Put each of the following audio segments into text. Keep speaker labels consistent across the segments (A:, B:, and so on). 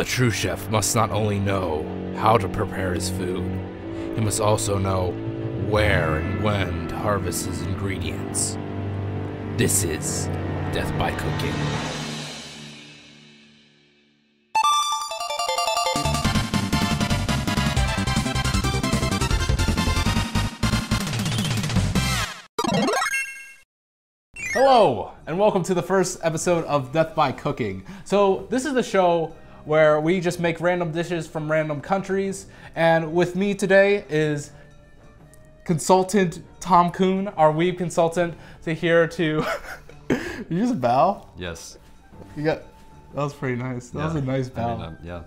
A: A true chef must not only know how to prepare his food, he must also know where and when to harvest his ingredients. This is Death by Cooking. Hello, and welcome to the first episode of Death by Cooking. So, this is the show where we just make random dishes from random countries, and with me today is consultant Tom Kuhn, our weeb consultant, to here to. you just bow?
B: Yes.
A: You got. That was pretty nice. That was a
B: Yeah.
A: nice
B: I
A: bow.
B: mean, um, yeah.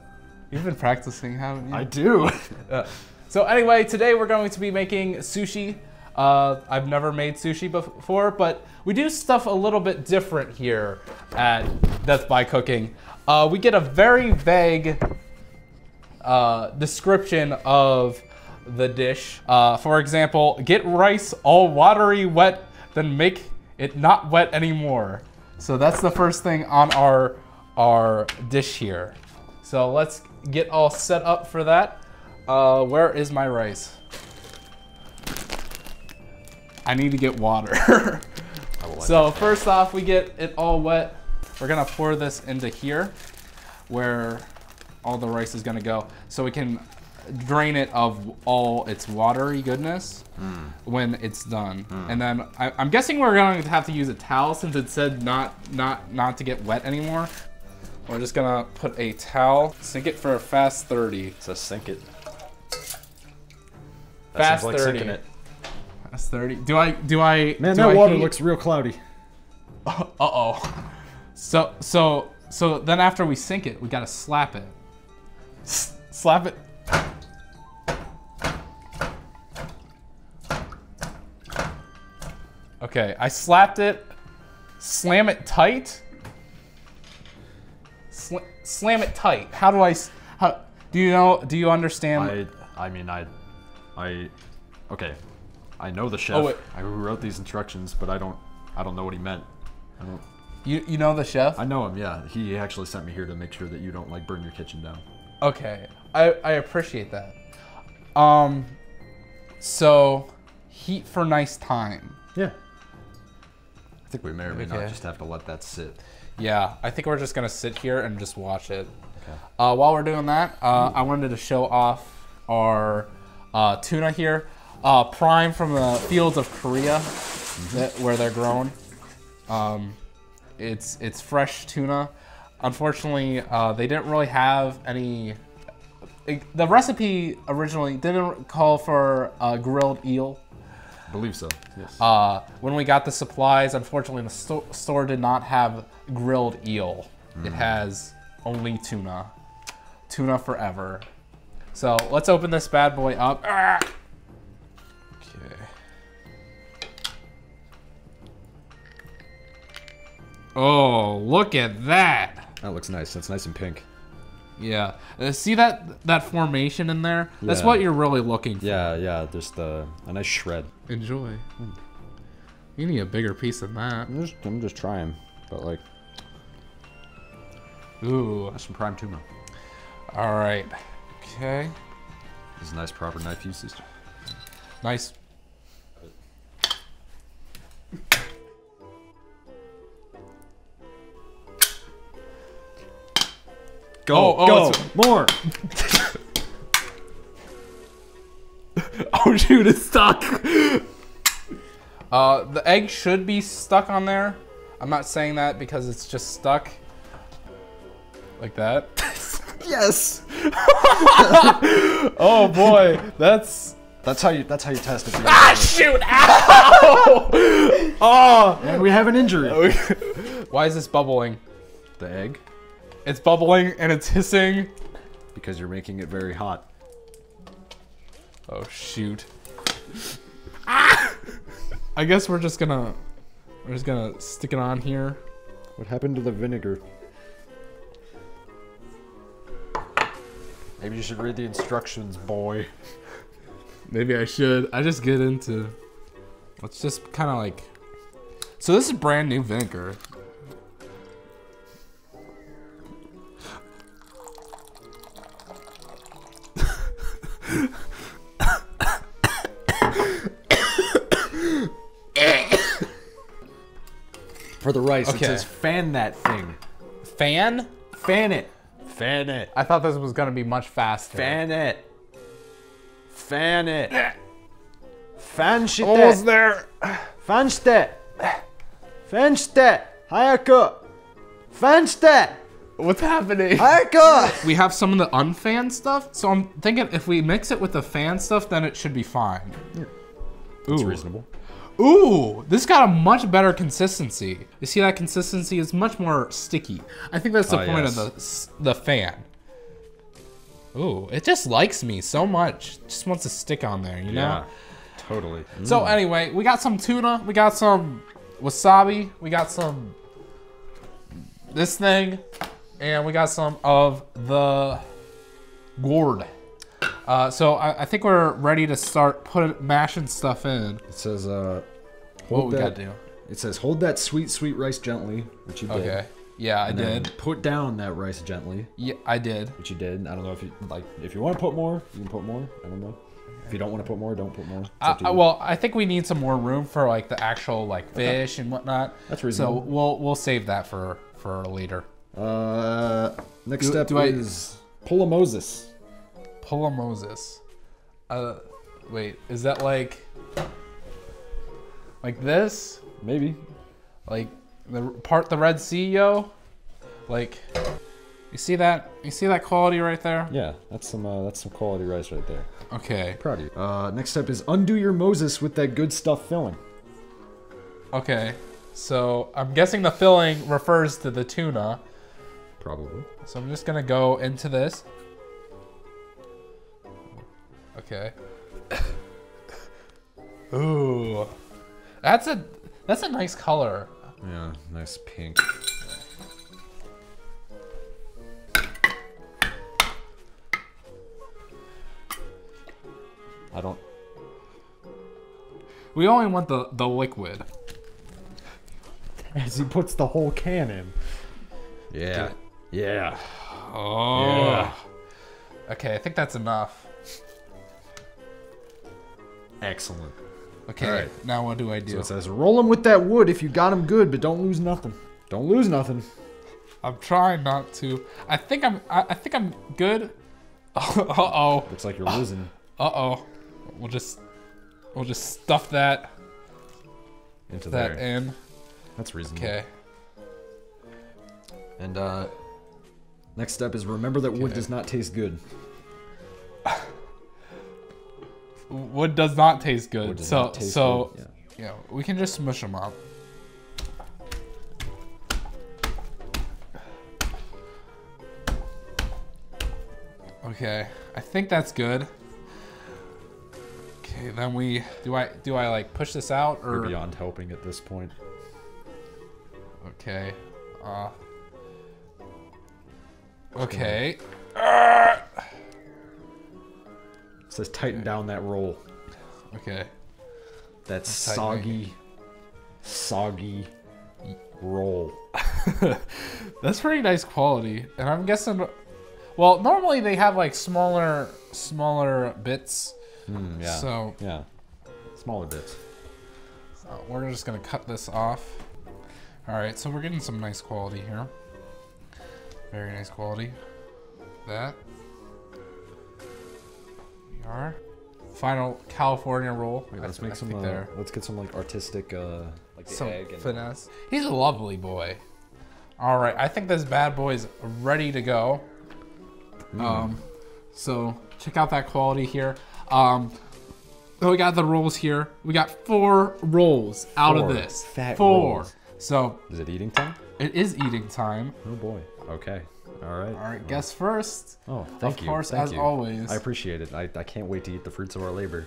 A: You've been practicing, haven't you?
B: I do.
A: Uh, so anyway, today we're going to be making sushi. Uh, I've never made sushi before, but we do stuff a little bit different here at Death by Cooking. Uh, we get a very vague uh, description of the dish. Uh, for example, get rice all watery wet, then make it not wet anymore. So that's the first thing on our our dish here. So let's get all set up for that. Uh, where is my rice? I need to get water.
B: I will let
A: so first off, we get it all wet. We're gonna pour this into here, where all the rice is gonna go, so we can drain it of all its watery goodness hmm. when it's done. Hmm. And then I, I'm guessing we're going to have to use a towel since it said not not not to get wet anymore. We're just gonna put a towel, sink it for a fast 30.
B: It says sink it. That
A: Fast
B: like
A: 30.
B: Sinking it.
A: Fast 30. Do I do I
C: Man,
A: do
C: that
A: I
C: water
A: heat-
C: looks real cloudy.
A: Uh oh. So so so then after we sink it, we gotta slap it. S- slap it. Okay, I slapped it. Slam it tight. Sl- slam it tight. How do I? How do you know? Do you understand?
B: I I mean I I okay. I know the chef.
A: Oh, wait.
B: I wrote these instructions, but I don't I don't know what he meant. I don't
A: you you know the chef?
B: I know him, yeah. He actually sent me here to make sure that you don't like burn your kitchen down.
A: Okay, I, I appreciate that. Um, so heat for nice time.
C: Yeah.
B: I think we may or may
A: Okay.
B: not just have to let that sit.
A: Yeah, I think we're just gonna sit here and just watch it. Uh, while we're doing that, uh, I wanted to show off our uh, tuna here, uh, prime from the fields of Korea, that, where they're grown. Um, it's it's fresh tuna. Unfortunately, uh, they didn't really have any. it- the recipe originally didn't call for uh, grilled eel.
B: I believe so. Yes.
A: Uh, when we got the supplies, unfortunately, the sto- store did not have grilled eel. It has only tuna. Tuna forever. So let's open this bad boy up. Ah! Oh, look at that.
B: that looks nice. That's nice and pink.
A: Yeah. Uh, see that that formation in there?
B: Yeah.
A: That's what you're really looking for.
B: Yeah, yeah, just uh, a nice shred.
A: Enjoy. You need a bigger piece than that.
B: I'm just, I'm just trying, but like,
A: Ooh.
B: that's some prime tuna.
A: All right. Okay.
B: This is a nice proper knife usage.
A: Nice.
B: Go,
A: Oh, oh,
B: go, more.
A: Oh shoot, it's stuck. Uh, the egg should be stuck on there. I'm not saying that because it's just stuck. Like that.
B: yes.
A: Oh boy, that's.
B: That's how you. That's how you test it.
A: Ah shoot! Ow! oh.
B: And we have an injury.
A: Why is this bubbling?
B: The egg,
A: It's bubbling and it's hissing.
B: because you're making it very hot.
A: Oh shoot. Ah! I guess we're just gonna we're just gonna stick it on here.
B: What happened to the vinegar? Maybe you should read the instructions, boy.
A: Maybe I should. I just get into let's just kind of like So this is brand new vinegar.
B: For the rice,
A: Okay.
B: it says fan that thing.
A: Fan?
B: Fan it. Fan it.
A: I thought this was gonna be much faster.
B: Fan it. Fan it. Fanshite.
A: Almost there.
B: Fanste. Fanste. Hayaka. Fanste.
A: What's happening?
B: Hayaka.
A: We have some of the unfan stuff, so I'm thinking if we mix it with the fan stuff, then it should be fine.
B: That's
A: Ooh.
B: reasonable.
A: Ooh, this got a much better consistency. You see that consistency is much more sticky. I think that's the
B: Ah,
A: point
B: yes.
A: of the the fan. Ooh, it just likes me so much. Just wants to stick on there, you know?
B: Yeah. Totally.
A: So anyway, we got some tuna, we got some wasabi, we got some this thing, and we got some of the gourd. Uh, so I, I think we're ready to start put mashing stuff in.
B: It says, uh,
A: What
B: hold
A: we
B: that.
A: gotta do?
B: It says, hold that sweet, sweet rice gently, which you did.
A: Okay. Yeah, I
B: And
A: did.
B: Put down that rice gently,
A: Yeah, I did.
B: which you did. I don't know if you like. If you want to put more, you can put more. I don't know. If you don't want to put more, don't put more. It's
A: Uh,
B: up to you.
A: well, I think we need some more room for like the actual like fish and whatnot.
B: That's reasonable.
A: So we'll we'll save that for for later.
B: Uh, next
A: Do-
B: step
A: do I-
B: is pull a Moses.
A: Pull a Moses. Uh, wait, is that like like this?
B: Maybe.
A: Like the part the Red Sea, yo? Like you see that? You see that quality right there?
B: Yeah, that's some uh, that's some quality rice right there.
A: Okay.
B: Proud of you. Uh, next step is undo your Moses with that good stuff filling.
A: Okay. So I'm guessing the filling refers to the tuna.
B: Probably.
A: So I'm just gonna go into this. Okay. Ooh, that's a that's a nice color.
B: Yeah, nice pink. I don't.
A: We only want the the liquid.
B: As he puts the whole can in. Yeah. Yeah.
A: Oh.
B: Yeah.
A: Okay, I think that's enough.
B: Excellent.
A: Okay,
B: Alright.
A: now what do I do?
B: So it says, roll them with that wood if you got them good, but don't lose nothing. Don't lose nothing.
A: I'm trying not to. I think I'm. I, I think I'm good. uh oh.
B: Looks like you're losing.
A: Uh oh. We'll just. We'll just stuff that
B: Into
A: that
B: there.
A: in.
B: That's reasonable.
A: Okay.
B: And uh, next step is remember that wood does not taste good.
A: Wood does not taste good. So
B: taste
A: so
B: good.
A: yeah, we can just smush them up. Okay, I think that's good. Okay, then we do I do I like push this out
B: Yeah. You're
A: or
B: beyond helping at this point.
A: okay, uh, okay,
B: It says tighten down that roll.
A: okay.
B: That soggy, soggy roll.
A: That's pretty nice quality, and I'm guessing. Well, normally they have like smaller, smaller bits.
B: Mm, yeah.
A: So
B: yeah. Smaller bits.
A: uh, we're just gonna cut this off. All right, so we're getting some nice quality here. Very nice quality. That. We are. Final California roll.
B: Wait, let's
A: th-
B: make
A: I
B: some. Uh, let's get some like artistic, uh, like
A: some
B: egg and
A: finesse. He's a lovely boy. All right, I think this bad boy's ready to go.
B: Hmm.
A: Um, so check out that quality here. Um, so we got the rolls here. We got four rolls out
B: Four
A: of this.
B: fat
A: four.
B: rolls.
A: So
B: Is it eating time?
A: it is eating time.
B: Oh boy. Okay. All right.
A: All right, guess first.
B: Oh, thank
A: of
B: you.
A: Of course,
B: thank
A: as
B: you.
A: always.
B: I appreciate it. I, I can't wait to eat the fruits of our labor.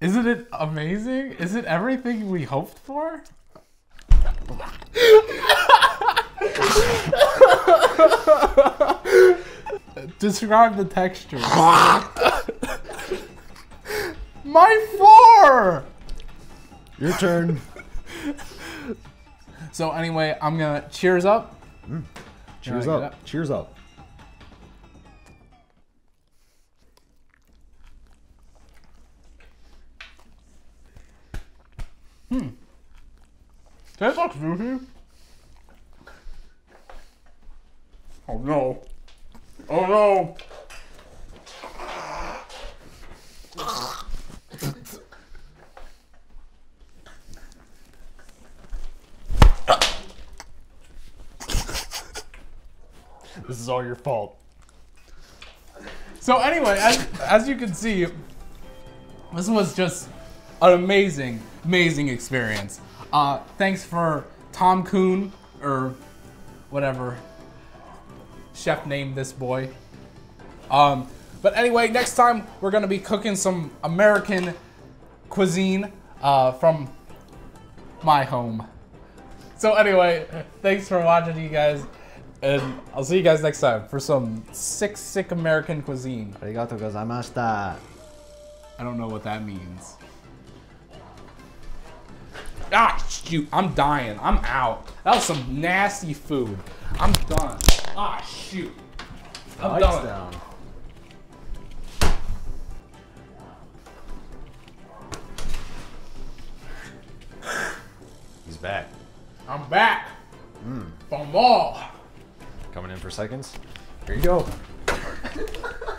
A: Isn't it amazing? Is it everything we hoped for? Describe the texture. My four!
B: Your turn.
A: So anyway, I'm gonna cheers up.
B: Cheers
A: Can I
B: up. Cheers up. Hmm.
A: Tastes like sushi. Oh no. Oh no.
B: This is all your fault.
A: So anyway, as, as you can see, this was just an amazing, amazing experience. Uh, thanks for Tom Kuhn or whatever chef named this boy. Um, but anyway, next time we're gonna be cooking some American cuisine uh, from my home. So anyway, thanks for watching, you guys, and I'll see you guys next time for some sick, sick American cuisine.
B: Arigato gozaimashita.
A: I don't know what that means. Ah, shoot, I'm dying. I'm out. That was some nasty food. I'm done. Ah, shoot. I'm
B: Lights
A: done.
B: down. He's back.
A: I'm back. From all.
B: Coming in for seconds. Here you go.